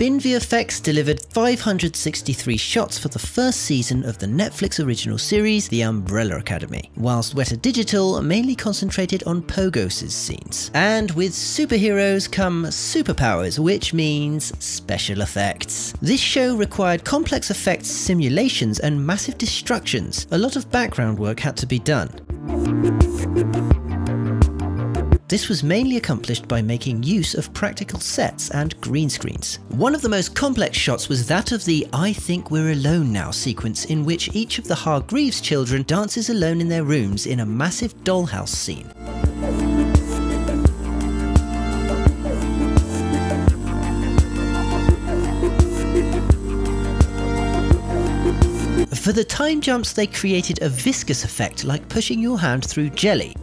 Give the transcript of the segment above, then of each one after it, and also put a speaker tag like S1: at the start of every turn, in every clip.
S1: Spin VFX delivered 563 shots for the first season of the Netflix original series, The Umbrella Academy, whilst Weta Digital mainly concentrated on Pogos' scenes. And with superheroes come superpowers, which means special effects. This show required complex effects simulations and massive destructions. A lot of background work had to be done. This was mainly accomplished by making use of practical sets and green screens. One of the most complex shots was that of the I Think We're Alone Now sequence in which each of the Hargreaves children dances alone in their rooms in a massive dollhouse scene. For the time jumps they created a viscous effect like pushing your hand through jelly.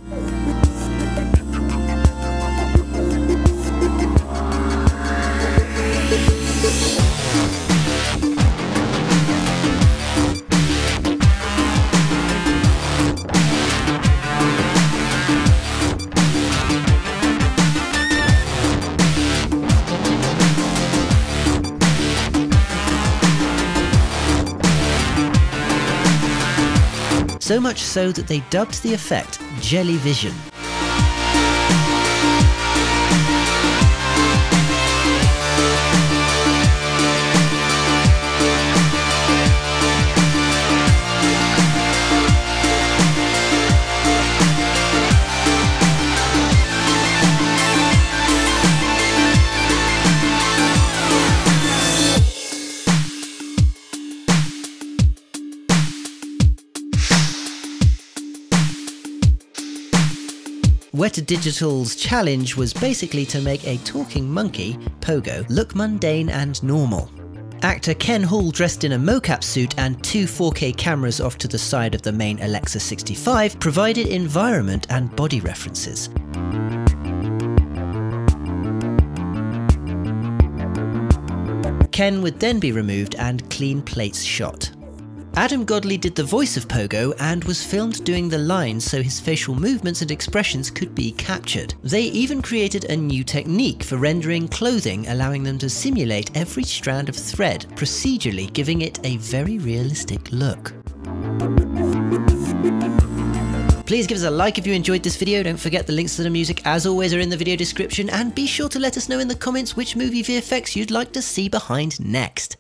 S1: So much so that they dubbed the effect Jelly Vision. Weta Digital's challenge was basically to make a talking monkey, Pogo, look mundane and normal. Actor Ken Hall dressed in a mocap suit and two 4K cameras off to the side of the main Alexa 65 provided environment and body references. Ken would then be removed and clean plates shot. Adam Godley did the voice of Pogo and was filmed doing the lines so his facial movements and expressions could be captured. They even created a new technique for rendering clothing allowing them to simulate every strand of thread, procedurally giving it a very realistic look. Please give us a like if you enjoyed this video, don't forget the links to the music as always are in the video description and be sure to let us know in the comments which movie VFX you'd like to see behind next.